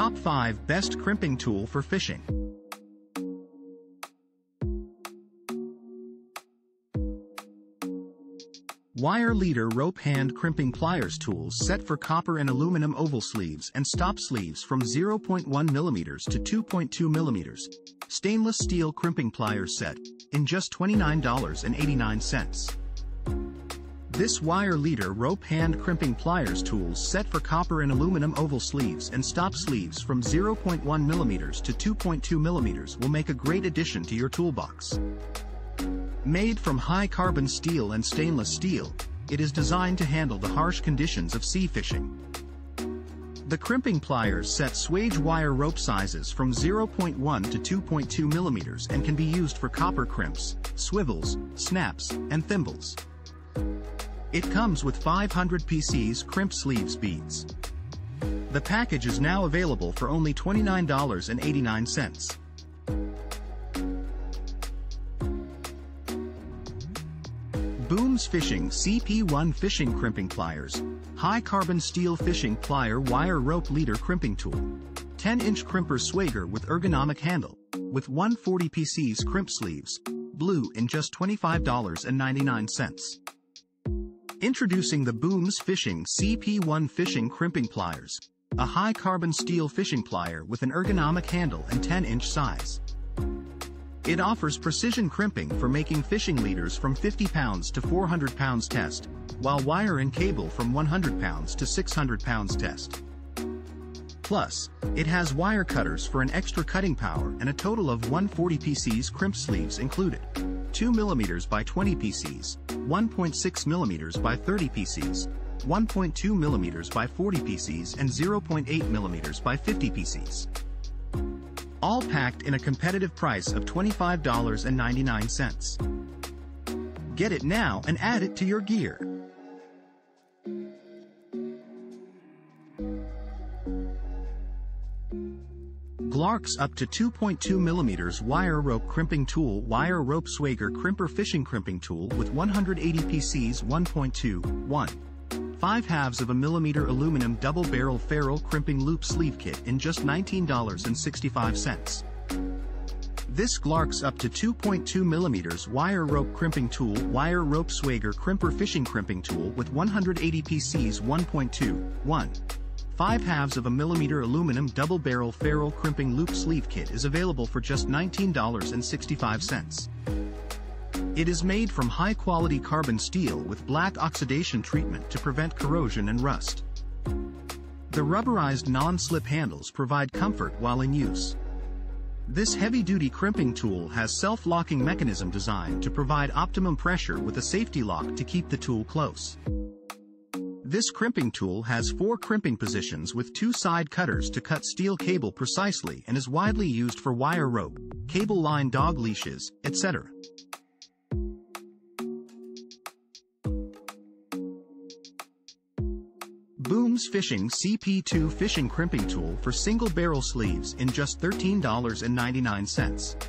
Top 5 Best Crimping Tool for Fishing Wire leader rope hand crimping pliers tools set for copper and aluminum oval sleeves and stop sleeves from 0.1 mm to 2.2 mm. Stainless steel crimping pliers set, in just $29.89. This wire leader rope hand crimping pliers tools set for copper and aluminum oval sleeves and stop sleeves from 0.1 mm to 2.2 mm will make a great addition to your toolbox. Made from high-carbon steel and stainless steel, it is designed to handle the harsh conditions of sea fishing. The crimping pliers set swage wire rope sizes from 0.1 to 2.2 millimeters and can be used for copper crimps, swivels, snaps, and thimbles. It comes with 500 PC's crimp sleeves beads. The package is now available for only $29.89. Booms Fishing CP1 Fishing Crimping Pliers, High Carbon Steel Fishing Plier Wire Rope Leader Crimping Tool, 10-inch crimper swagger with ergonomic handle, with 140 PC's crimp sleeves, blue in just $25.99. Introducing the Booms Fishing CP1 Fishing Crimping Pliers, a high-carbon steel fishing plier with an ergonomic handle and 10-inch size. It offers precision crimping for making fishing leaders from 50 pounds to 400 pounds test, while wire and cable from 100 pounds to 600 pounds test. Plus, it has wire cutters for an extra cutting power and a total of 140 PCs crimp sleeves included. 2 mm by 20 PCs, 1.6 mm by 30 PCs, 1.2 mm by 40 PCs and 0.8 mm by 50 PCs all packed in a competitive price of $25.99. Get it now and add it to your gear. Glark's up to 2.2 millimeters wire rope crimping tool wire rope Swager crimper fishing crimping tool with 180 PCs 1.2 1 5 halves of a millimeter aluminum double-barrel ferrule crimping loop sleeve kit in just $19.65. This Glark's up to 2.2 millimeters wire rope crimping tool wire rope Swager crimper fishing crimping tool with 180 PCs 1.2, 1. 5 halves of a millimeter aluminum double-barrel ferrule crimping loop sleeve kit is available for just $19.65. It is made from high-quality carbon steel with black oxidation treatment to prevent corrosion and rust. The rubberized non-slip handles provide comfort while in use. This heavy-duty crimping tool has self-locking mechanism designed to provide optimum pressure with a safety lock to keep the tool close. This crimping tool has four crimping positions with two side cutters to cut steel cable precisely and is widely used for wire rope, cable line dog leashes, etc. Booms Fishing CP2 Fishing Crimping Tool for single barrel sleeves in just $13.99.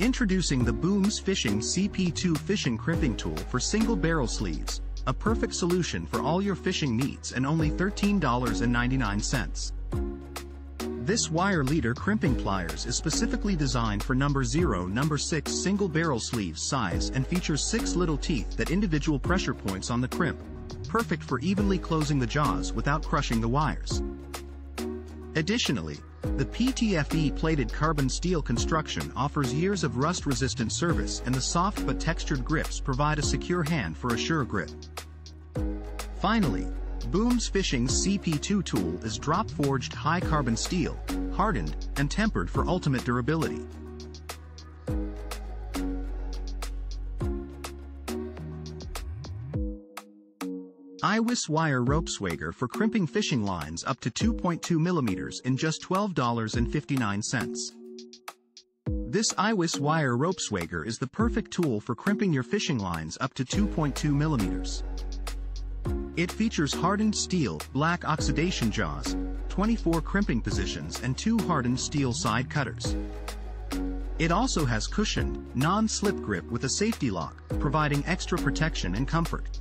Introducing the Booms Fishing CP2 Fishing Crimping Tool for single barrel sleeves, a perfect solution for all your fishing needs and only $13.99. This wire leader crimping pliers is specifically designed for number 0 number 6 single barrel sleeves size and features 6 little teeth that individual pressure points on the crimp, perfect for evenly closing the jaws without crushing the wires. Additionally, the PTFE plated carbon steel construction offers years of rust-resistant service and the soft but textured grips provide a secure hand for a sure grip. Finally, Booms Fishing's CP2 tool is drop-forged high-carbon steel, hardened, and tempered for ultimate durability. IWISS wire rope swagger for crimping fishing lines up to 2.2 millimeters in just $12.59. This IWISS wire rope swagger is the perfect tool for crimping your fishing lines up to 2.2 millimeters. It features hardened steel, black oxidation jaws, 24 crimping positions and two hardened steel side cutters. It also has cushioned, non-slip grip with a safety lock, providing extra protection and comfort.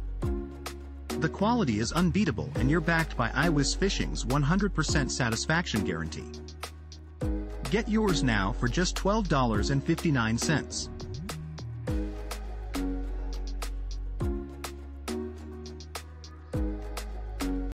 The quality is unbeatable and you're backed by IWISS Fishing's 100% satisfaction guarantee. Get yours now for just $12.59.